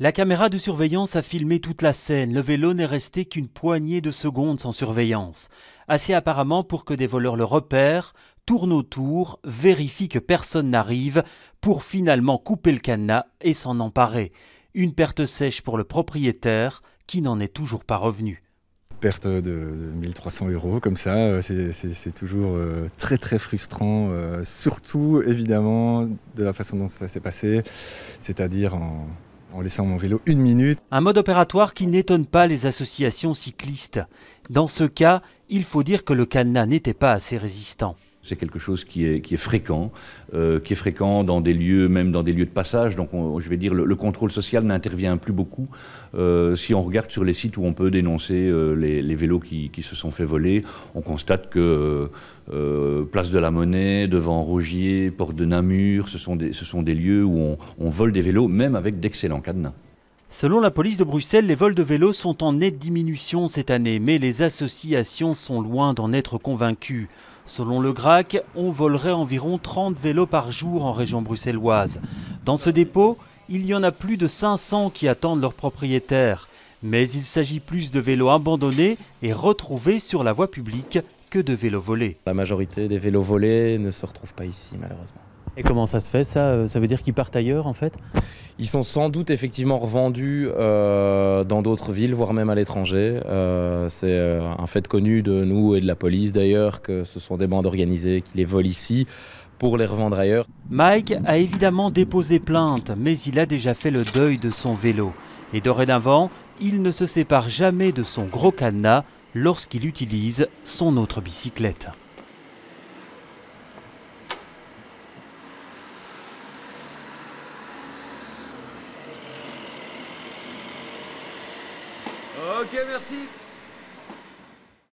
La caméra de surveillance a filmé toute la scène. Le vélo n'est resté qu'une poignée de secondes sans surveillance. Assez apparemment pour que des voleurs le repèrent, tournent autour, vérifient que personne n'arrive, pour finalement couper le cadenas et s'en emparer. Une perte sèche pour le propriétaire qui n'en est toujours pas revenu perte de, 1300 euros comme ça, euh, c'est toujours euh, très très frustrant, euh, surtout évidemment de la façon dont ça s'est passé, c'est-à-dire en, en laissant mon vélo une minute. Un mode opératoire qui n'étonne pas les associations cyclistes. Dans ce cas, il faut dire que le cadenas n'était pas assez résistant. C'est quelque chose qui est, fréquent, euh, qui est fréquent dans des lieux, même dans des lieux de passage. Donc, je vais dire, le, contrôle social n'intervient plus beaucoup. Euh, si on regarde sur les sites où on peut dénoncer euh, les, vélos qui, se sont fait voler, on constate que Place de la Monnaie, devant Rogier, Porte de Namur, ce sont des, lieux où on vole des vélos, même avec d'excellents cadenas. Selon la police de Bruxelles, les vols de vélos sont en nette diminution cette année, mais les associations sont loin d'en être convaincues. Selon le GRAC, on volerait environ 30 vélos par jour en région bruxelloise. Dans ce dépôt, il y en a plus de 500 qui attendent leur propriétaire. Mais il s'agit plus de vélos abandonnés et retrouvés sur la voie publique que de vélos volés. La majorité des vélos volés ne se retrouvent pas ici, malheureusement. Et comment ça se fait ça euh, Ça veut dire qu'ils partent ailleurs en fait? Ils sont sans doute effectivement revendus euh, dans d'autres villes, voire même à l'étranger. Euh, c'est un fait connu de nous et de la police d'ailleurs que ce sont des bandes organisées qui les volent ici pour les revendre ailleurs. Mike a évidemment déposé plainte, mais il a déjà fait le deuil de son vélo. Et dorénavant, il ne se sépare jamais de son gros cadenas lorsqu'il utilise son autre bicyclette. Ok, merci.